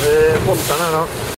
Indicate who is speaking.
Speaker 1: Eh, Fontana, ¿no?